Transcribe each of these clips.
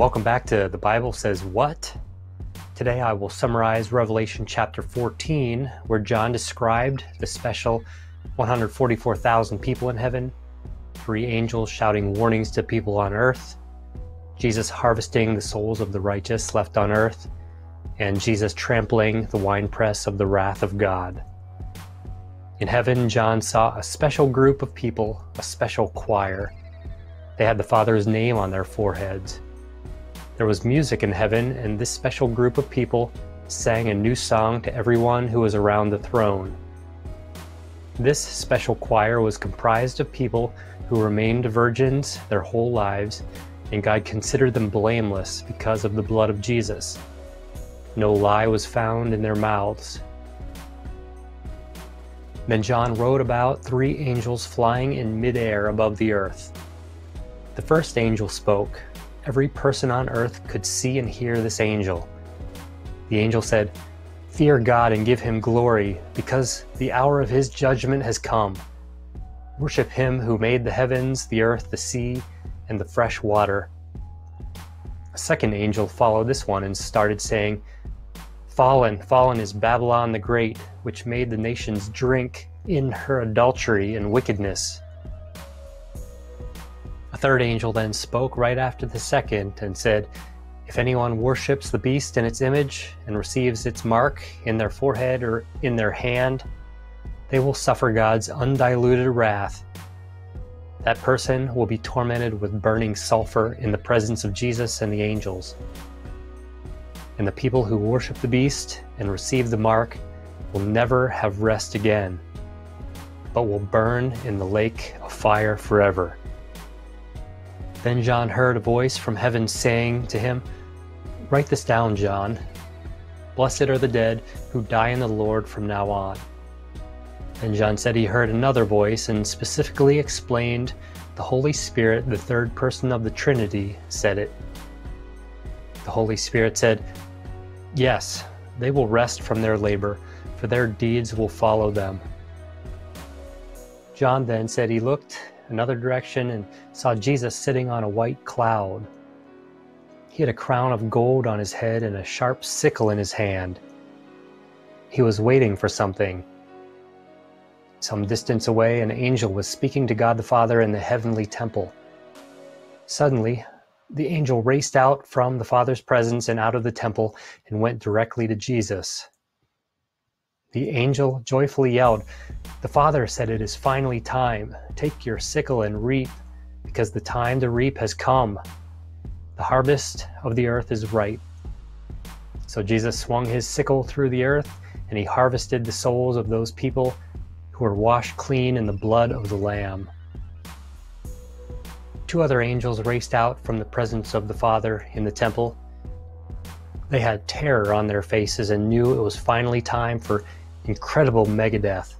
welcome back to The Bible Says What? Today I will summarize Revelation chapter 14, where John described the special 144,000 people in heaven, three angels shouting warnings to people on earth, Jesus harvesting the souls of the righteous left on earth, and Jesus trampling the winepress of the wrath of God. In heaven, John saw a special group of people, a special choir. They had the Father's name on their foreheads. There was music in heaven, and this special group of people sang a new song to everyone who was around the throne. This special choir was comprised of people who remained virgins their whole lives, and God considered them blameless because of the blood of Jesus. No lie was found in their mouths. Then John wrote about three angels flying in midair above the earth. The first angel spoke. Every person on earth could see and hear this angel. The angel said, Fear God and give him glory, because the hour of his judgment has come. Worship him who made the heavens, the earth, the sea, and the fresh water. A second angel followed this one and started saying, Fallen, fallen is Babylon the Great, which made the nations drink in her adultery and wickedness. A third angel then spoke right after the second and said, If anyone worships the beast in its image and receives its mark in their forehead or in their hand, they will suffer God's undiluted wrath. That person will be tormented with burning sulfur in the presence of Jesus and the angels. And the people who worship the beast and receive the mark will never have rest again, but will burn in the lake of fire forever. Then John heard a voice from heaven saying to him, Write this down, John. Blessed are the dead who die in the Lord from now on. And John said he heard another voice and specifically explained the Holy Spirit, the third person of the Trinity, said it. The Holy Spirit said, Yes, they will rest from their labor, for their deeds will follow them. John then said he looked another direction and saw Jesus sitting on a white cloud. He had a crown of gold on his head and a sharp sickle in his hand. He was waiting for something. Some distance away, an angel was speaking to God the Father in the heavenly temple. Suddenly, the angel raced out from the Father's presence and out of the temple and went directly to Jesus. The angel joyfully yelled, The Father said it is finally time. Take your sickle and reap, because the time to reap has come. The harvest of the earth is ripe. So Jesus swung his sickle through the earth, and he harvested the souls of those people who were washed clean in the blood of the Lamb. Two other angels raced out from the presence of the Father in the temple. They had terror on their faces and knew it was finally time for incredible megadeath.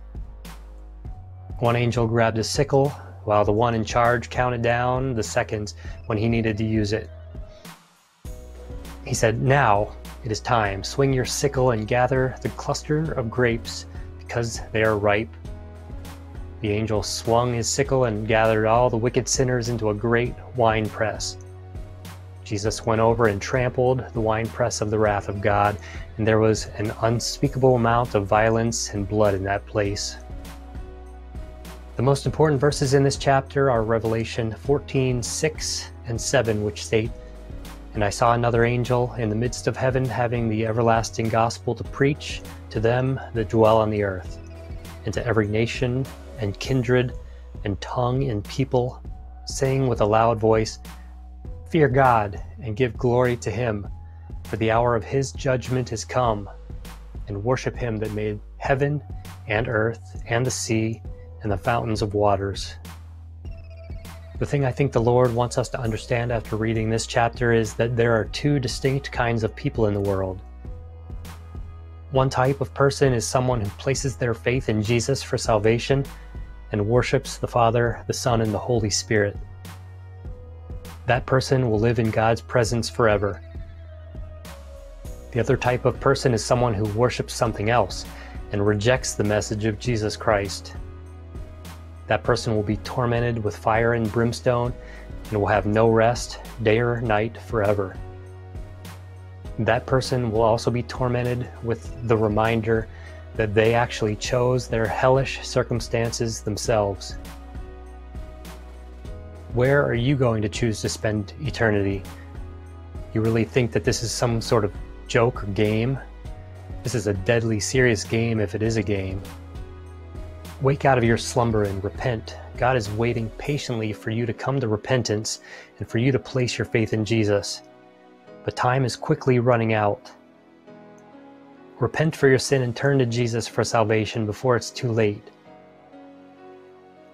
One angel grabbed a sickle while the one in charge counted down the seconds when he needed to use it. He said, Now it is time. Swing your sickle and gather the cluster of grapes because they are ripe. The angel swung his sickle and gathered all the wicked sinners into a great winepress. Jesus went over and trampled the winepress of the wrath of God, and there was an unspeakable amount of violence and blood in that place. The most important verses in this chapter are Revelation 14 6 and 7, which state, And I saw another angel in the midst of heaven having the everlasting gospel to preach to them that dwell on the earth, and to every nation and kindred and tongue and people, saying with a loud voice, Fear God and give glory to him, for the hour of his judgment is come, and worship him that made heaven and earth and the sea and the fountains of waters. The thing I think the Lord wants us to understand after reading this chapter is that there are two distinct kinds of people in the world. One type of person is someone who places their faith in Jesus for salvation and worships the Father, the Son, and the Holy Spirit that person will live in God's presence forever. The other type of person is someone who worships something else and rejects the message of Jesus Christ. That person will be tormented with fire and brimstone and will have no rest, day or night, forever. That person will also be tormented with the reminder that they actually chose their hellish circumstances themselves. Where are you going to choose to spend eternity? You really think that this is some sort of joke or game? This is a deadly serious game if it is a game. Wake out of your slumber and repent. God is waiting patiently for you to come to repentance and for you to place your faith in Jesus. But time is quickly running out. Repent for your sin and turn to Jesus for salvation before it's too late.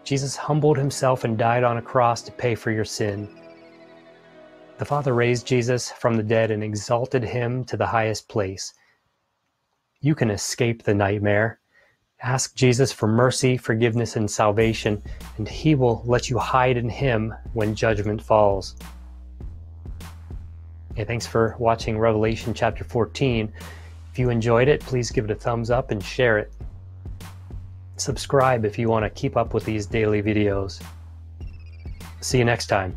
Jesus humbled himself and died on a cross to pay for your sin. The Father raised Jesus from the dead and exalted him to the highest place. You can escape the nightmare. Ask Jesus for mercy, forgiveness, and salvation, and he will let you hide in him when judgment falls. Hey, thanks for watching Revelation chapter 14. If you enjoyed it, please give it a thumbs up and share it. Subscribe if you want to keep up with these daily videos. See you next time.